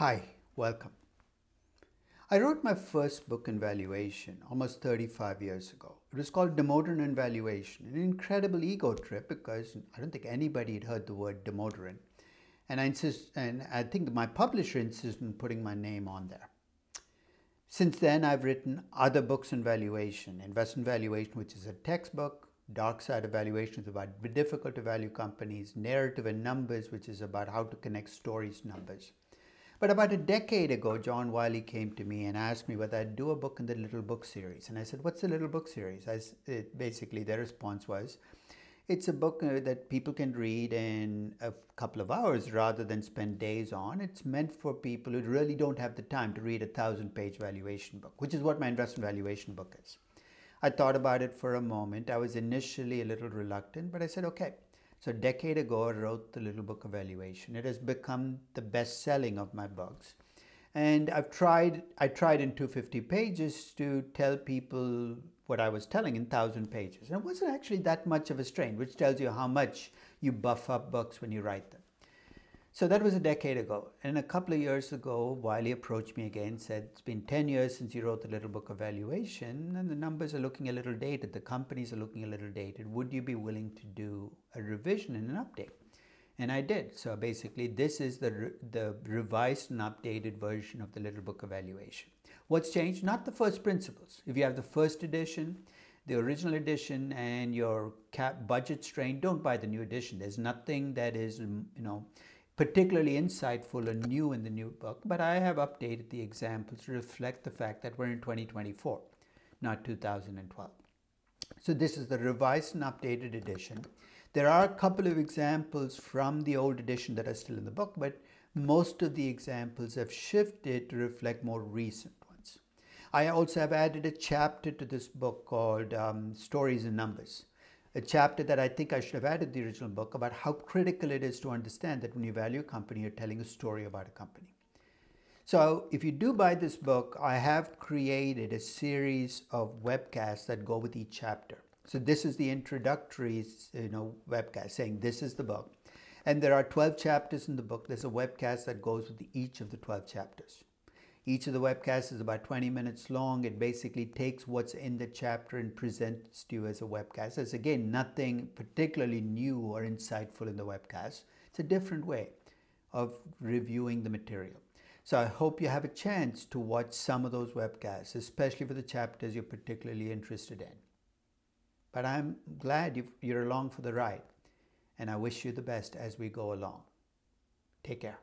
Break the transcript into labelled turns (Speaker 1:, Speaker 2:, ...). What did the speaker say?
Speaker 1: Hi, welcome. I wrote my first book in valuation almost 35 years ago. It was called Damodaran in Valuation, an incredible ego trip because I don't think anybody had heard the word Damodaran. And I insist, and I think my publisher insisted on putting my name on there. Since then, I've written other books in valuation, Investment Valuation, which is a textbook, Dark Side of Valuation which is about difficult to value companies, Narrative and Numbers, which is about how to connect stories to numbers. But about a decade ago, John Wiley came to me and asked me whether I'd do a book in the Little Book series. And I said, What's the Little Book series? I, it, basically, their response was, It's a book uh, that people can read in a couple of hours rather than spend days on. It's meant for people who really don't have the time to read a thousand page valuation book, which is what my investment valuation book is. I thought about it for a moment. I was initially a little reluctant, but I said, okay, so a decade ago, I wrote the Little Book of Valuation. It has become the best selling of my books. And I've tried, I tried in 250 pages to tell people what I was telling in 1,000 pages. And it wasn't actually that much of a strain, which tells you how much you buff up books when you write them. So that was a decade ago. And a couple of years ago, Wiley approached me again, said, It's been 10 years since you wrote the Little Book of Valuation, and the numbers are looking a little dated. The companies are looking a little dated. Would you be willing to do a revision and an update? And I did. So basically, this is the, re the revised and updated version of the Little Book of Valuation. What's changed? Not the first principles. If you have the first edition, the original edition, and your cap budget strain, don't buy the new edition. There's nothing that is, you know, particularly insightful and new in the new book, but I have updated the examples to reflect the fact that we're in 2024, not 2012. So this is the revised and updated edition. There are a couple of examples from the old edition that are still in the book, but most of the examples have shifted to reflect more recent ones. I also have added a chapter to this book called um, Stories and Numbers a chapter that I think I should have added the original book about how critical it is to understand that when you value a company, you're telling a story about a company. So if you do buy this book, I have created a series of webcasts that go with each chapter. So this is the introductory you know, webcast saying this is the book. And there are 12 chapters in the book. There's a webcast that goes with each of the 12 chapters. Each of the webcasts is about 20 minutes long. It basically takes what's in the chapter and presents to you as a webcast. There's again nothing particularly new or insightful in the webcast. It's a different way of reviewing the material. So I hope you have a chance to watch some of those webcasts, especially for the chapters you're particularly interested in. But I'm glad you're along for the ride, and I wish you the best as we go along. Take care.